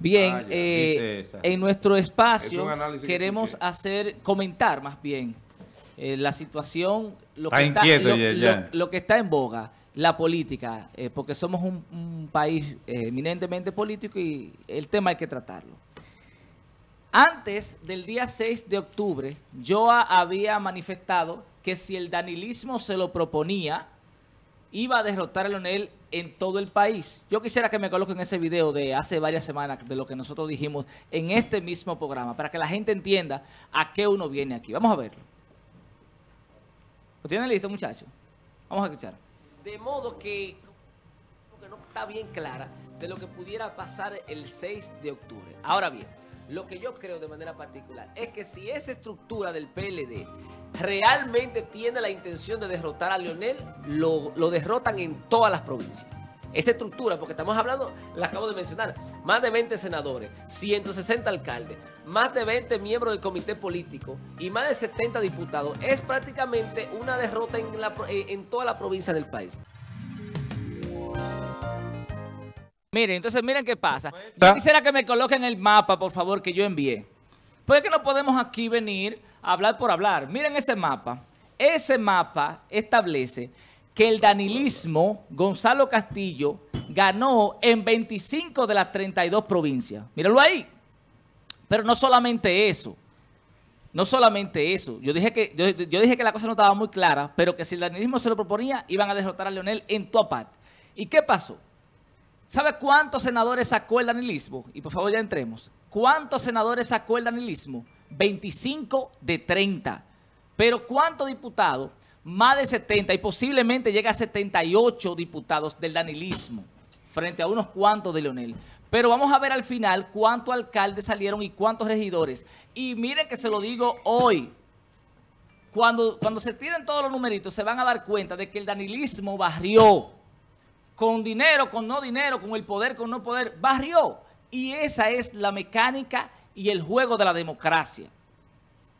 Bien, Ah, eh, en nuestro espacio Es que queremos hacer, comentar más bien eh, la situación, lo que está, inquieto lo, ya, lo- ya. lo que está en boga, la política, eh, porque somos un, un país eminentemente político y el tema hay que tratarlo. Antes del día 6 de octubre, yo había manifestado que si el danilismo se lo proponía, iba a derrotar a Leonel en todo el país. Yo quisiera que me coloquen ese video de hace varias semanas de lo que nosotros dijimos en este mismo programa, para que la gente entienda a qué uno viene aquí. Vamos a verlo. ¿Lo tienen listo, muchachos? Vamos a escuchar. De modo que, que no está bien clara de lo que pudiera pasar el 6 de octubre. Ahora bien, lo que yo creo de manera particular es que si esa estructura del PLD realmente tiene la intención de derrotar a Leonel, lo, lo derrotan en todas las provincias. Esa estructura, porque estamos hablando, la acabo de mencionar, más de 20 senadores, 160 alcaldes, más de 20 miembros del comité político y más de 70 diputados, es prácticamente una derrota en, la eh, en toda la provincia del país. Miren, entonces miren qué pasa. Yo quisiera que me coloquen el mapa, por favor, que yo envié. Porque que no podemos aquí venir a hablar por hablar. Miren ese mapa. Ese mapa establece que el danilismo, Gonzalo Castillo, ganó en 25 de las 32 provincias. Mírenlo ahí. Pero no solamente eso. No solamente eso. Yo dije que yo, yo dije que la cosa no estaba muy clara, pero que si el danilismo se lo proponía, iban a derrotar a Leonel en toda parte. ¿Y qué pasó? ¿Sabe cuántos senadores sacó el danilismo? Y por favor ya entremos. ¿Cuántos senadores sacó el danilismo? 25 de 30. Pero ¿cuántos diputados? Más de 70 y posiblemente llega a 78 diputados del danilismo frente a unos cuantos de Leonel. Pero vamos a ver al final cuántos alcaldes salieron y cuántos regidores. Y miren que se lo digo hoy. Cuando, cuando se tiren todos los numeritos se van a dar cuenta de que el danilismo barrió con dinero, con no dinero, con el poder, con no poder, barrió. Y esa es la mecánica y el juego de la democracia.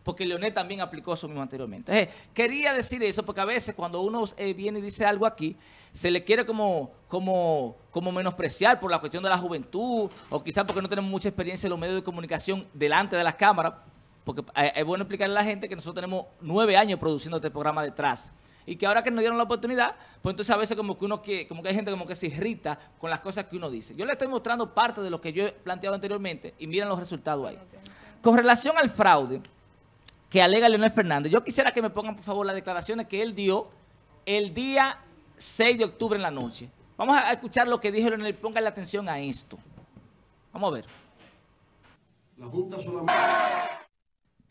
Porque Leonel también aplicó eso mismo anteriormente. Eh, quería decir eso porque a veces cuando uno eh, viene y dice algo aquí, se le quiere como, como, como menospreciar por la cuestión de la juventud o quizás porque no tenemos mucha experiencia en los medios de comunicación delante de las cámaras. Porque eh, es bueno explicarle a la gente que nosotros tenemos nueve años produciendo este programa detrás y que ahora que nos dieron la oportunidad, pues entonces a veces como que uno que, como que hay gente como que se irrita con las cosas que uno dice. Yo le estoy mostrando parte de lo que yo he planteado anteriormente y miren los resultados ahí. Con relación al fraude que alega Leonel Fernández, yo quisiera que me pongan por favor las declaraciones que él dio el día 6 de octubre en la noche. Vamos a escuchar lo que dijo Leonel, pónganle atención a esto. Vamos a ver. La Junta solamente...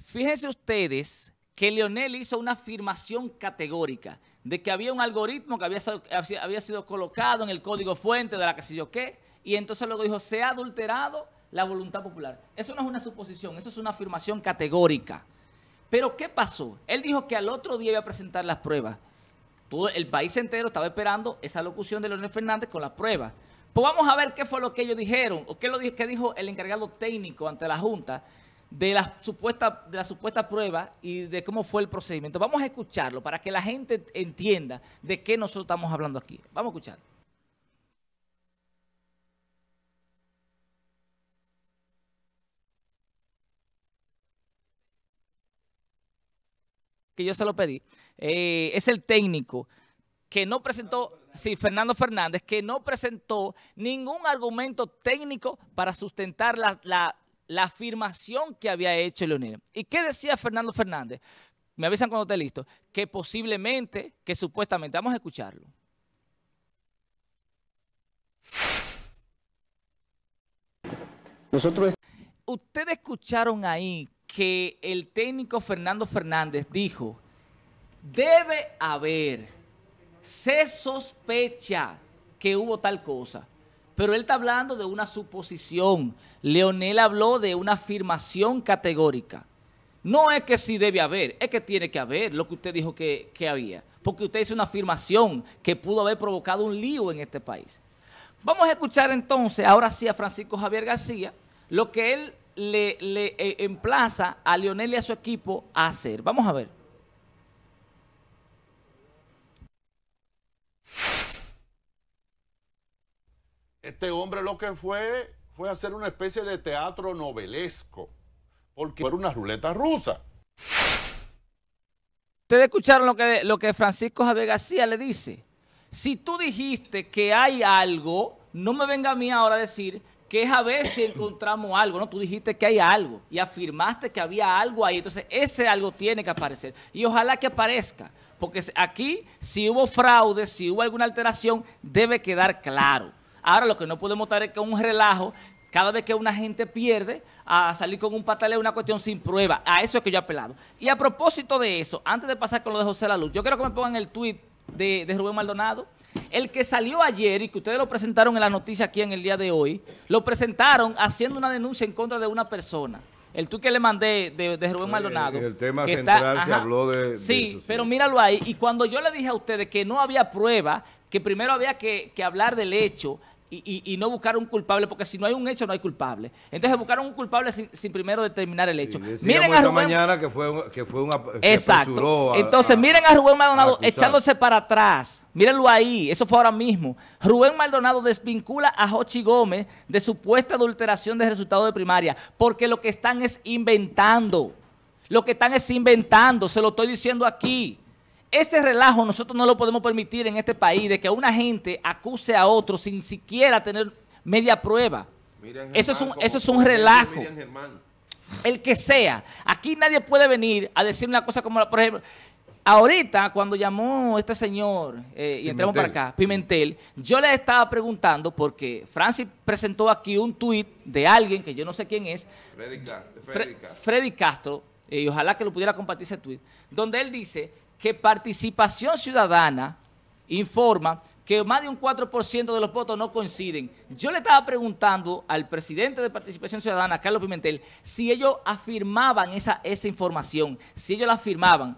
Fíjense ustedes que Leonel hizo una afirmación categórica de que había un algoritmo que había, sido- colocado en el código fuente de la que sé yo qué, y entonces luego dijo, se ha adulterado la voluntad popular. Eso no es una suposición, eso es una afirmación categórica. Pero ¿qué pasó? Él dijo que al otro día iba a presentar las pruebas. Todo el país entero estaba esperando esa locución de Leonel Fernández con las pruebas. Pues vamos a ver qué fue lo que ellos dijeron, o qué, lo, qué dijo el encargado técnico ante la Junta de la supuesta, de la supuesta prueba y de cómo fue el procedimiento. Vamos a escucharlo para que la gente entienda de qué nosotros estamos hablando aquí. Vamos a escucharlo. que yo se lo pedí, eh, es el técnico que no presentó, sí, Fernando Fernández, que no presentó ningún argumento técnico para sustentar la, la- la afirmación que había hecho Leonel. ¿Y qué decía Fernando Fernández? Me avisan cuando esté listo, que posiblemente, que supuestamente, vamos a escucharlo. Nosotros Ustedes escucharon ahí que el técnico Fernando Fernández dijo, debe haber, se sospecha que hubo tal cosa, pero él está hablando de una suposición. Leonel habló de una afirmación categórica. No es que sí debe haber, es que tiene que haber lo que usted dijo que, que había, porque usted hizo una afirmación que pudo haber provocado un lío en este país. Vamos a escuchar entonces, ahora sí, a Francisco Javier García, lo que él le, le, eh, emplaza a Leonel y a su equipo a hacer. Vamos a ver. Este hombre lo que fue fue hacer una especie de teatro novelesco, porque era una ruleta rusa. Ustedes escucharon lo que, lo que Francisco Javier García le dice. Si tú dijiste que hay algo, no me venga a mí ahora a decir que es a ver si encontramos algo, ¿no? Tú dijiste que hay algo y afirmaste que había algo ahí, entonces ese algo tiene que aparecer y ojalá que aparezca, porque aquí si hubo fraude, si hubo alguna alteración, debe quedar claro. Ahora lo que no podemos estar es con un relajo cada vez que una gente pierde a salir con un pataleo, una cuestión sin prueba. A eso es que yo he apelado. Y a propósito de eso, antes de pasar con lo de José La Luz, yo quiero que me pongan el tuit de, de Rubén Maldonado. El que salió ayer y que ustedes lo presentaron en la noticia aquí en el día de hoy, lo presentaron haciendo una denuncia en contra de una persona. El tuit que le mandé de, Rubén Maldonado. el tema central se habló de, sí, pero míralo ahí. Y cuando yo le dije a ustedes que no había prueba, que primero había que, que hablar del hecho, y, no buscar un culpable, porque si no hay un hecho, no hay culpable. Entonces buscaron un culpable sin, primero determinar el hecho. miren a Rubén mañana que fue, que fue una, Exacto. Entonces, miren a Rubén Maldonado echándose para atrás. Mírenlo ahí, eso fue ahora mismo. Rubén Maldonado desvincula a Jochi Gómez de supuesta adulteración de resultados de primaria, porque lo que están es inventando. Lo que están es inventando, se lo estoy diciendo aquí. Ese relajo nosotros no lo podemos permitir en este país de que una gente acuse a otro sin siquiera tener media prueba. eso es un, eso es un relajo. El que sea. Aquí nadie puede venir a decir una cosa como, por ejemplo, ahorita cuando llamó este señor, eh, y entramos para acá, Pimentel, yo le estaba preguntando porque Francis presentó aquí un tuit de alguien que yo no sé quién es, Freddy, Castro, y ojalá que lo pudiera compartir ese tuit, donde él dice que Participación Ciudadana informa que más de un 4% de los votos no coinciden. Yo le estaba preguntando al presidente de Participación Ciudadana, Carlos Pimentel, si ellos afirmaban esa, esa información, si ellos la afirmaban.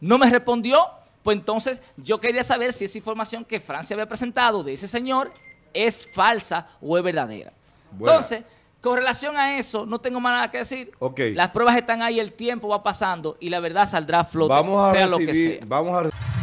No me respondió, pues entonces yo quería saber si esa información que Francia había presentado de ese señor es falsa o es verdadera. Entonces, con relación a eso, no tengo más nada que decir. Las pruebas están ahí, el tiempo va pasando y la verdad saldrá a flote, vamos a sea lo que sea. Vamos a